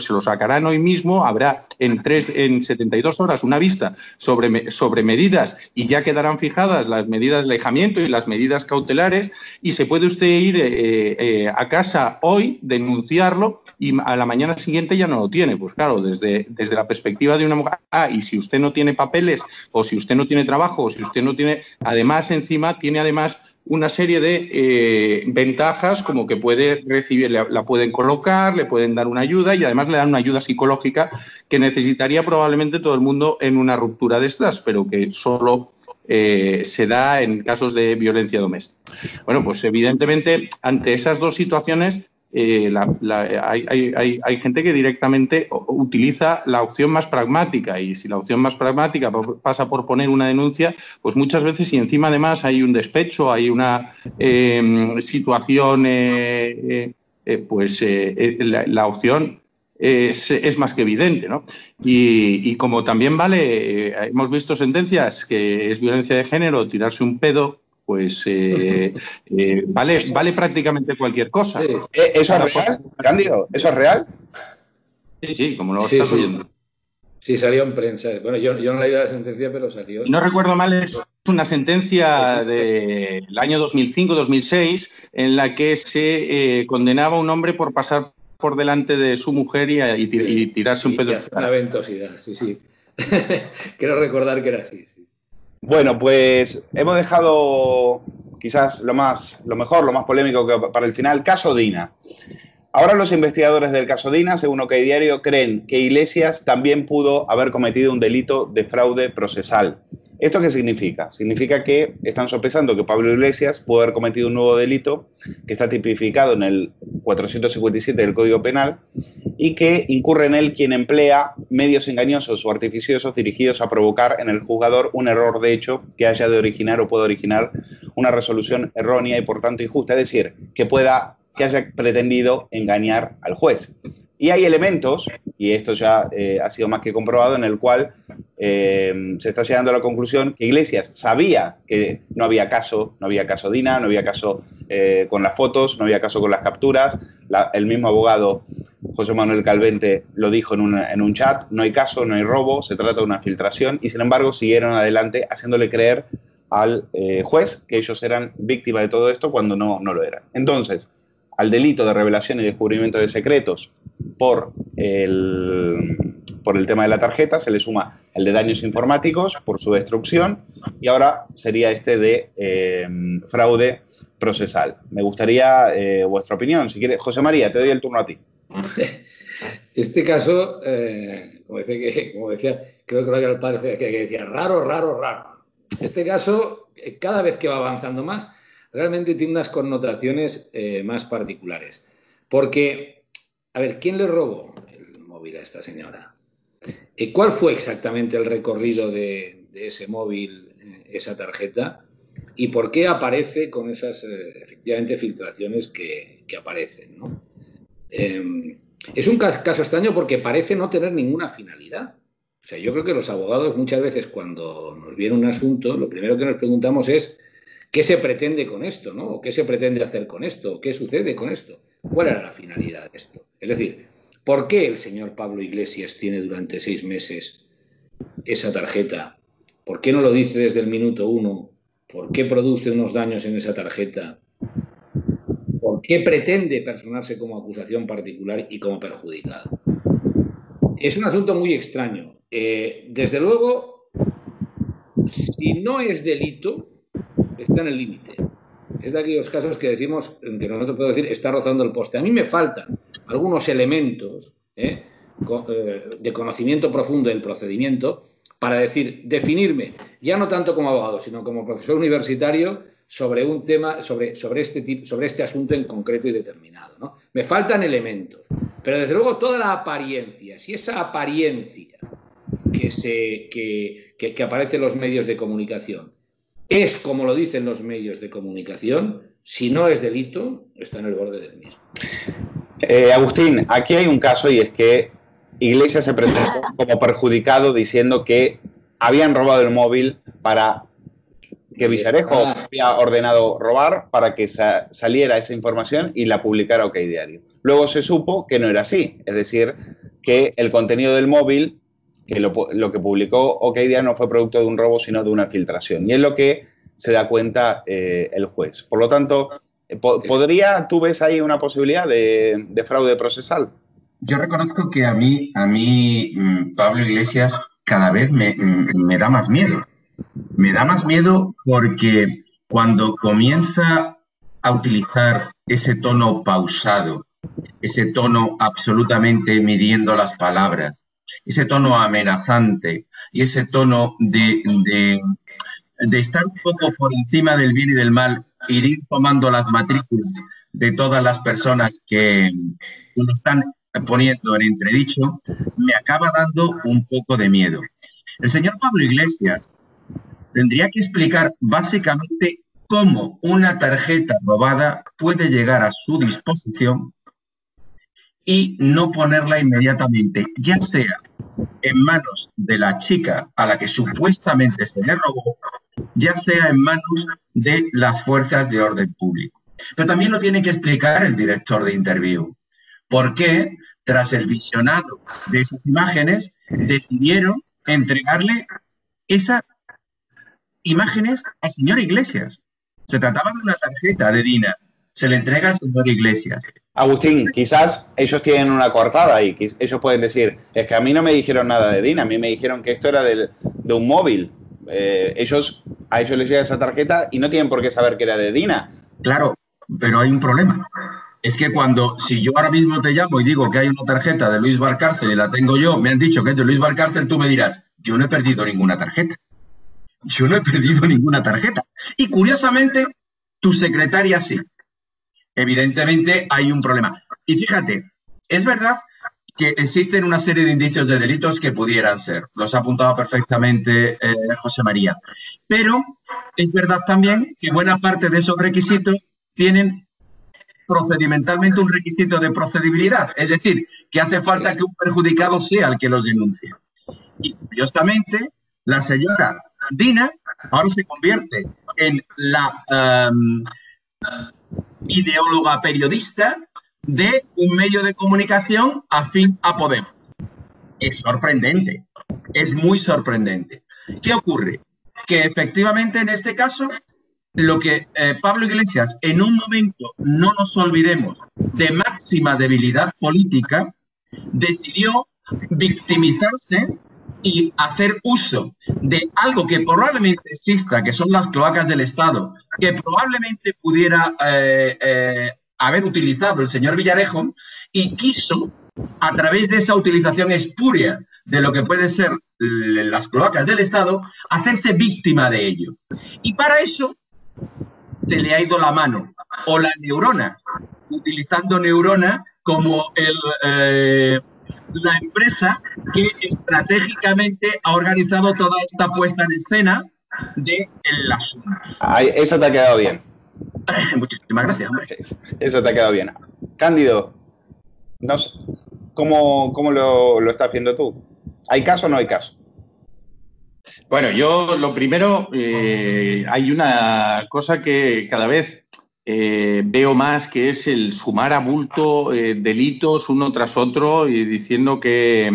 Speaker 4: se lo sacarán hoy mismo, habrá en, tres, en 72 horas una vista sobre, sobre medidas y ya quedarán fijadas las medidas de alejamiento y las medidas cautelares y se puede usted ir eh, eh, a casa hoy, denunciarlo y a la mañana siguiente ya no lo tiene. Pues claro, desde, desde la perspectiva de una mujer, ah, y si usted no tiene papeles o si usted no tiene trabajo o si usted no tiene, además encima tiene además una serie de eh, ventajas como que puede recibir, la, pueden colocar, le pueden dar una ayuda y además le dan una ayuda psicológica que necesitaría probablemente todo el mundo en una ruptura de estas, pero que solo eh, se da en casos de violencia doméstica. Bueno, pues evidentemente ante esas dos situaciones eh, hay, gente que directamente utiliza la opción más pragmática y si la opción más pragmática pasa por poner una denuncia, pues muchas veces y encima además hay un despecho, hay una em, situación, eh, eh, pues la, opción es, más que evidente. ¿no? Y, y como también vale, hemos visto sentencias que es violencia de género, tirarse un pedo pues eh, eh, vale, vale prácticamente cualquier cosa. Eh,
Speaker 1: ¿Eso es real, Cándido? ¿Eso es real?
Speaker 4: Sí, sí, como lo estás oyendo.
Speaker 3: Sí, salió en prensa. Bueno, yo, no la ido a la sentencia, pero salió.
Speaker 4: No recuerdo mal, es una sentencia del año 2005-2006 en la que se condenaba a un hombre por pasar por delante de su mujer y, tirarse un pedo.
Speaker 3: Una ventosidad, sí, sí. Quiero recordar que era así. Sí.
Speaker 1: Bueno, pues hemos dejado quizás lo más, lo mejor, lo más polémico para el final, caso Dina. Ahora los investigadores del caso Dina, según OK Diario, creen que Iglesias también pudo haber cometido un delito de fraude procesal. ¿Esto qué significa? Significa que están sopesando que Pablo Iglesias pudo haber cometido un nuevo delito que está tipificado en el 457 del Código Penal y que incurre en él quien emplea medios engañosos o artificiosos dirigidos a provocar en el jugador un error de hecho que haya de originar o pueda originar una resolución errónea y por tanto injusta, es decir, que pueda que haya pretendido engañar al juez. Y hay elementos, y esto ya eh, ha sido más que comprobado, en el cual eh, se está llegando a la conclusión que Iglesias sabía que no había caso, no había caso Dina, no había caso eh, con las fotos, no había caso con las capturas. el mismo abogado José Manuel Calvente lo dijo en, en un chat, no hay caso, no hay robo, se trata de una filtración, y sin embargo siguieron adelante haciéndole creer al juez que ellos eran víctimas de todo esto cuando no, no lo eran. Entonces, al delito de revelación y descubrimiento de secretos por el, por el tema de la tarjeta, se le suma el de daños informáticos por su destrucción y ahora sería este de eh, fraude procesal. Me gustaría eh, vuestra opinión. Si quieres, José María, te doy el turno a ti.
Speaker 3: Este caso, eh, como, decía, creo que lo el padre que decía, raro, raro, raro. Este caso, cada vez que va avanzando más, realmente tiene unas connotaciones eh, más particulares. Porque, a ver, ¿quién le robó el móvil a esta señora? ¿Y ¿Cuál fue exactamente el recorrido de, ese móvil, eh, esa tarjeta? ¿Y por qué aparece con esas, eh, efectivamente, filtraciones que, aparecen? Em, es un caso extraño porque parece no tener ninguna finalidad. O sea, yo creo que los abogados muchas veces cuando nos viene un asunto, lo primero que nos preguntamos es ¿Qué se pretende con esto? ¿no? ¿Qué se pretende hacer con esto? ¿Qué sucede con esto? ¿Cuál era la finalidad de esto? Es decir, ¿por qué el señor Pablo Iglesias tiene durante seis meses esa tarjeta? ¿Por qué no lo dice desde el minuto uno? ¿Por qué produce unos daños en esa tarjeta? ¿Por qué pretende personarse como acusación particular y como perjudicado? Es un asunto muy extraño. Eh, desde luego, si no es delito, está en el límite. Es de aquellos casos que decimos, que nosotros podemos decir, está rozando el poste. A mí me faltan algunos elementos ¿eh? Eh, de conocimiento profundo del procedimiento para decir, definirme, ya no tanto como abogado, sino como profesor universitario, sobre un tema, sobre, sobre, este, tipo, sobre este asunto en concreto y determinado. ¿no? Me faltan elementos, pero desde luego toda la apariencia, si esa apariencia que, se, que, que aparece en los medios de comunicación es como lo dicen los medios de comunicación, si no es delito, está en el borde del mismo.
Speaker 1: Eh, Agustín, aquí hay un caso y es que Iglesias se presentó como perjudicado diciendo que habían robado el móvil para que Villarejo había ordenado robar para que saliera esa información y la publicara OK Diario. Luego se supo que no era así, es decir, que el contenido del móvil que lo, que publicó Okdia no fue producto de un robo, sino de una filtración. Y es lo que se da cuenta eh, el juez. Por lo tanto, eh, ¿podría, tú ves ahí una posibilidad de, fraude procesal?
Speaker 2: Yo reconozco que a mí, a mí mm, Pablo Iglesias cada vez me, mm, me da más miedo. Me da más miedo porque cuando comienza a utilizar ese tono pausado, ese tono absolutamente midiendo las palabras, ese tono amenazante y ese tono de, de, estar un poco por encima del bien y del mal y ir tomando las matrículas de todas las personas que, están poniendo en entredicho, me acaba dando un poco de miedo. El señor Pablo Iglesias tendría que explicar básicamente cómo una tarjeta robada puede llegar a su disposición y no ponerla inmediatamente, ya sea en manos de la chica a la que supuestamente se le robó, ya sea en manos de las fuerzas de orden público. Pero también lo tiene que explicar el director de interview. ¿Por qué, tras el visionado de esas imágenes, decidieron entregarle esas imágenes al señor Iglesias? Se trataba de una tarjeta de Dina. Se le entrega al señor Iglesias.
Speaker 1: Agustín, quizás ellos tienen una cortada y ellos pueden decir, es que a mí no me dijeron nada de Dina, a mí me dijeron que esto era de, un móvil. Eh, ellos, a ellos les llega esa tarjeta y no tienen por qué saber que era de Dina.
Speaker 2: Claro, pero hay un problema. Es que cuando, si yo ahora mismo te llamo y digo que hay una tarjeta de Luis Valcárcel y la tengo yo, me han dicho que es de Luis Valcárcel, tú me dirás, yo no he perdido ninguna tarjeta. yo no he perdido ninguna tarjeta. Y curiosamente, tu secretaria sí. Evidentemente hay un problema. Y fíjate, es verdad que existen una serie de indicios de delitos que pudieran ser. Los ha apuntado perfectamente eh, José María. Pero es verdad también que buena parte de esos requisitos tienen procedimentalmente un requisito de procedibilidad, es decir, que hace falta que un perjudicado sea el que los denuncie. Y curiosamente, la señora Dina ahora se convierte en la em, ideóloga periodista de un medio de comunicación afín a Podemos. Es sorprendente, es muy sorprendente. ¿Qué ocurre? Que efectivamente en este caso, lo que eh, Pablo Iglesias, en un momento, no nos olvidemos, de máxima debilidad política, decidió victimizarse y hacer uso de algo que probablemente exista, que son las cloacas del Estado, que probablemente pudiera eh, eh, haber utilizado el señor Villarejo y quiso, a través de esa utilización espuria de lo que puede ser las cloacas del Estado, hacerse víctima de ello. Y para eso se le ha ido la mano o la neurona, utilizando neurona como el, eh, la empresa que estratégicamente ha organizado toda esta puesta en escena de asunto.
Speaker 1: eso te ha quedado bien.
Speaker 2: Muchísimas gracias, hombre.
Speaker 1: Eso te ha quedado bien. Cándido, ¿cómo, cómo lo, lo, estás viendo tú? ¿Hay caso o no hay caso?
Speaker 4: Bueno, yo lo primero, eh, hay una cosa que cada vez eh, veo más que es el sumar a bulto eh, delitos uno tras otro y diciendo que,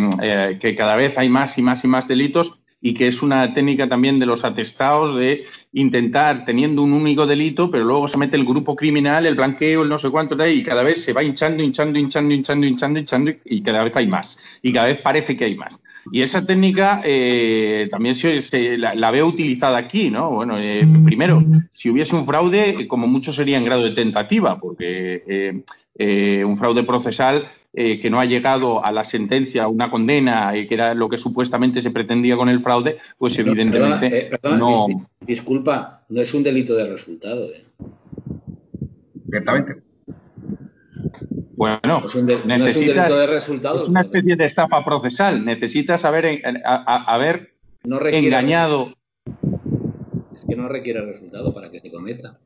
Speaker 4: que, cada vez hay más y más y más delitos y que es una técnica también de los atestados de intentar teniendo un único delito, pero luego se mete el grupo criminal, el blanqueo, el no sé cuánto, y cada vez se va hinchando, hinchando, hinchando, hinchando, hinchando, hinchando, y cada vez hay más. Y cada vez parece que hay más. Y esa técnica eh, también se, la, veo utilizada aquí, ¿no? Bueno, eh, primero, si hubiese un fraude, como mucho sería en grado de tentativa, porque eh, un fraude procesal que no ha llegado a la sentencia, a una condena, que era lo que supuestamente se pretendía con el fraude, pues evidentemente no.
Speaker 3: Disculpa, no es un delito de resultado.
Speaker 2: Ciertamente.
Speaker 4: Bueno, necesitas, es, una especie de estafa procesal. Necesitas haber, haber engañado.
Speaker 3: Es que no requiere resultado para que se cometa.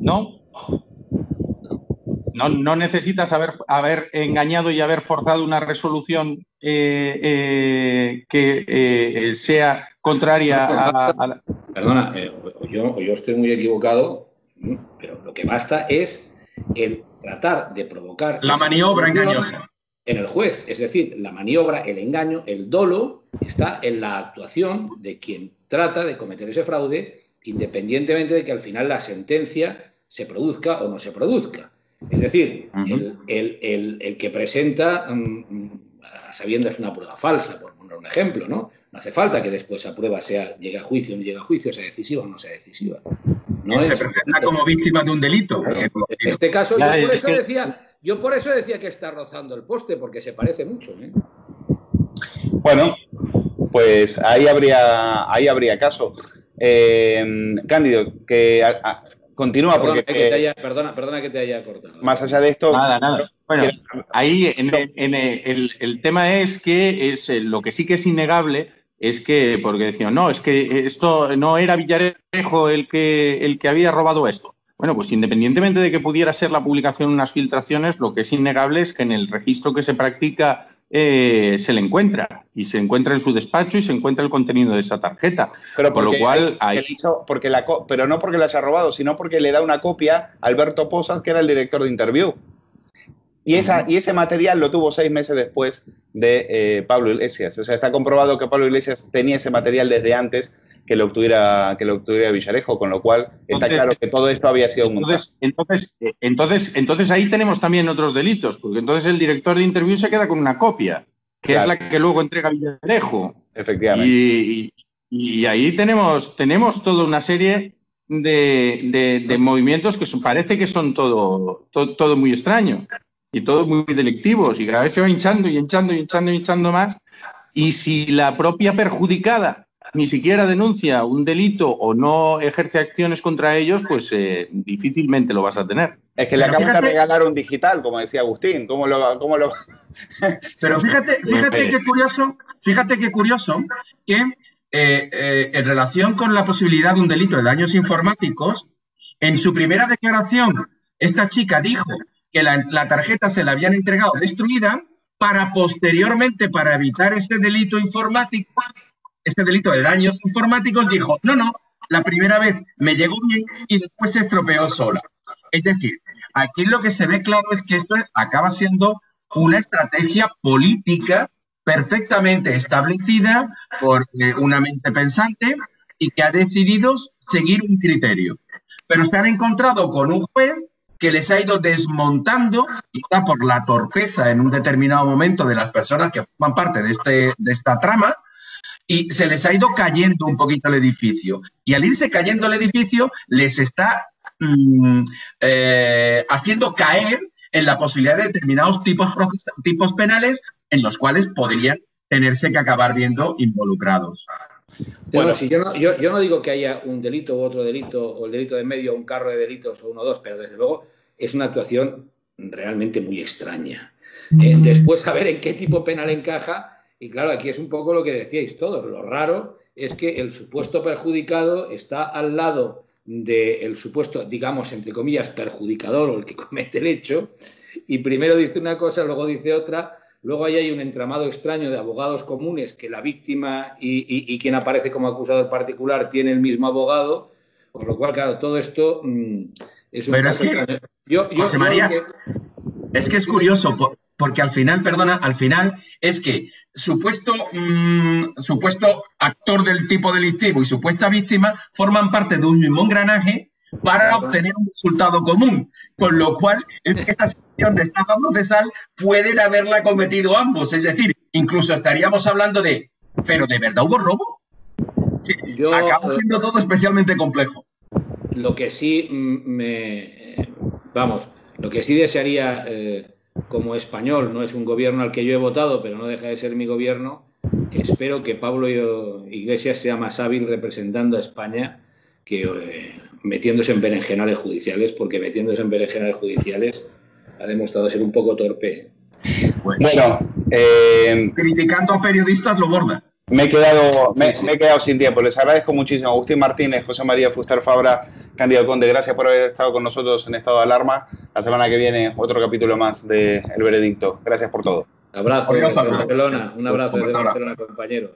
Speaker 4: No. No, no necesitas haber, haber engañado y haber forzado una resolución eh, eh, que eh, sea contraria a, la...
Speaker 3: Perdona, yo, yo estoy muy equivocado, pero lo que basta es el tratar de provocar...
Speaker 2: La maniobra engañosa.
Speaker 3: En el juez, es decir, la maniobra, el engaño, el dolo, está en la actuación de quien trata de cometer ese fraude, independientemente de que al final la sentencia se produzca o no se produzca. Es decir, el, que presenta mm, mm, sabiendo es una prueba falsa, por poner un ejemplo, ¿no? No hace falta que después esa prueba sea, llegue a juicio o no llegue a juicio, sea decisiva o no sea decisiva.
Speaker 2: No se presenta como víctima de un delito.
Speaker 3: en este caso, yo por, eso decía, yo por eso decía que está rozando el poste, porque se parece mucho. ¿eh?
Speaker 1: Bueno, pues ahí habría, ahí habría caso. Eh, Cándido, que continúa porque...
Speaker 3: perdona, perdona, que te haya cortado.
Speaker 1: Más allá de esto...
Speaker 4: Nada, nada. Bueno, ahí en, el, el, tema es que es lo que sí que es innegable es que, porque decían, no, es que esto no era Villarejo el que, el que había robado esto. Bueno, pues independientemente de que pudiera ser la publicación unas filtraciones, lo que es innegable es que en el registro que se practica eh, se le encuentra y se encuentra en su despacho y se encuentra el contenido de esa tarjeta.
Speaker 1: Pero por lo cual, porque la, pero no porque la haya robado, sino porque le da una copia a Alberto Posas, que era el director de Interview. Y, esa, y ese material lo tuvo seis meses después de eh, Pablo Iglesias. O sea, está comprobado que Pablo Iglesias tenía ese material desde antes que lo obtuviera, que lo obtuviera Villarejo, con lo cual está claro que todo esto había sido
Speaker 4: entonces, un entonces, eh, entonces, entonces ahí tenemos también otros delitos, porque entonces el director de interview se queda con una copia, que es la que luego entrega Villarejo.
Speaker 1: Efectivamente.
Speaker 4: Y, y, ahí tenemos, tenemos toda una serie de, de, movimientos que parece que son todo, todo, todo muy extraño y todos muy delictivos y cada vez se va hinchando y hinchando y hinchando y hinchando más. Y si la propia perjudicada ni siquiera denuncia un delito o no ejerce acciones contra ellos, pues eh, difícilmente lo vas a tener.
Speaker 1: Es que le acabas de regalar un digital, como decía Agustín. ¿Cómo lo, cómo lo...
Speaker 2: Pero fíjate, fíjate qué curioso, fíjate qué curioso que eh, eh, en relación con la posibilidad de un delito de daños informáticos, en su primera declaración, esta chica dijo que la, la tarjeta se la habían entregado destruida para posteriormente, para evitar ese delito informático, este delito de daños informáticos, dijo, no, no, la primera vez me llegó bien y después se estropeó sola. Es decir, aquí lo que se ve claro es que esto acaba siendo una estrategia política perfectamente establecida por eh, una mente pensante y que ha decidido seguir un criterio. Pero se han encontrado con un juez que les ha ido desmontando, quizá por la torpeza en un determinado momento de las personas que forman parte de, este, de esta trama, y se les ha ido cayendo un poquito el edificio. Y al irse cayendo el edificio, les está mm, eh, haciendo caer en la posibilidad de determinados tipos, tipos penales en los cuales podrían tenerse que acabar viendo involucrados.
Speaker 3: Bueno, si yo, no, yo, no digo que haya un delito u otro delito, o el delito de medio, un carro de delitos o uno o dos, pero desde luego es una actuación realmente muy extraña. Eh, después, saber en qué tipo penal encaja y claro, aquí es un poco lo que decíais todos. Lo raro es que el supuesto perjudicado está al lado del supuesto, digamos, entre comillas, perjudicador o el que comete el hecho, y primero dice una cosa, luego dice otra, luego ahí hay un entramado extraño de abogados comunes que la víctima y, quien aparece como acusador particular tiene el mismo abogado, con lo cual, claro, todo esto mm, es un...
Speaker 2: Pero es que, yo, José María, es que es curioso, porque al final, perdona, al final es que supuesto, mm, supuesto actor del tipo delictivo y supuesta víctima forman parte de un mismo engranaje para obtener un resultado común, con lo cual esta situación de estafa procesal pueden haberla cometido ambos, es decir, incluso estaríamos hablando de, pero de verdad hubo robo. Acaba siendo todo especialmente complejo.
Speaker 3: Lo que sí me, vamos, lo que sí desearía eh, como español, no es un gobierno al que yo he votado, pero no deja de ser mi gobierno, espero que Pablo Iglesias sea más hábil representando a España que eh, metiéndose en berenjenales judiciales, porque metiéndose en berenjenales judiciales ha demostrado ser un poco torpe.
Speaker 1: Bueno, eh,
Speaker 2: criticando a periodistas lo borda.
Speaker 1: Me he, quedado, me, he quedado sin tiempo. Les agradezco muchísimo. Agustín Martínez, José María Fuster Fabra, Candido Conde, gracias por haber estado con nosotros en estado de alarma. La semana que viene, otro capítulo más de El Veredicto. Gracias por todo.
Speaker 3: Abrazo Barcelona. Un abrazo desde Barcelona, compañeros.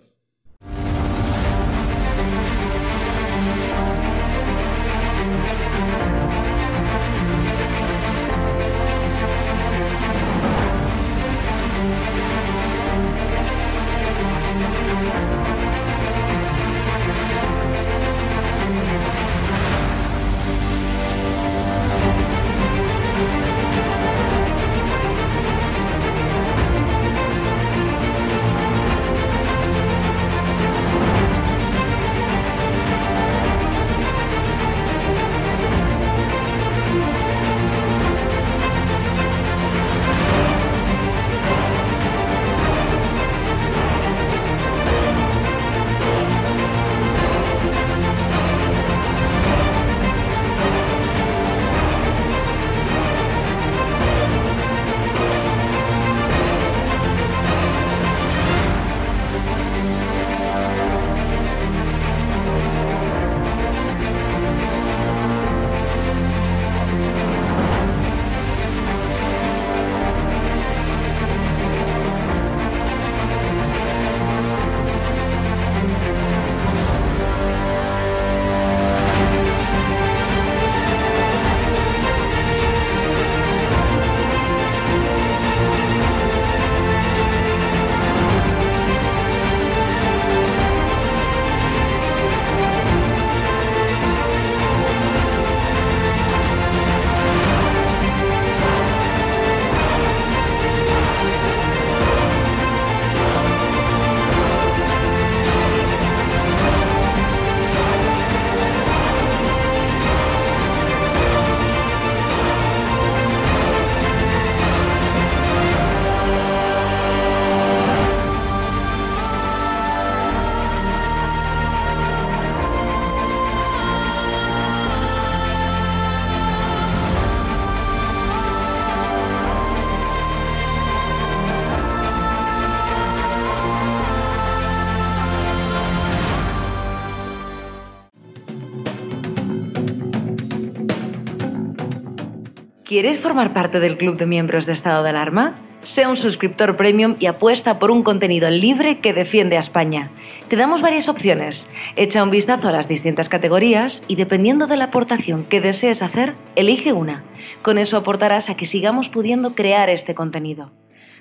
Speaker 5: ¿Quieres formar parte del club de miembros de estado de alarma? Sea un suscriptor premium y apuesta por un contenido libre que defiende a España. Te damos varias opciones. Echa un vistazo a las distintas categorías y dependiendo de la aportación que desees hacer, elige una. Con eso aportarás a que sigamos pudiendo crear este contenido.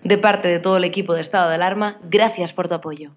Speaker 5: De parte de todo el equipo de estado de alarma, gracias por tu apoyo.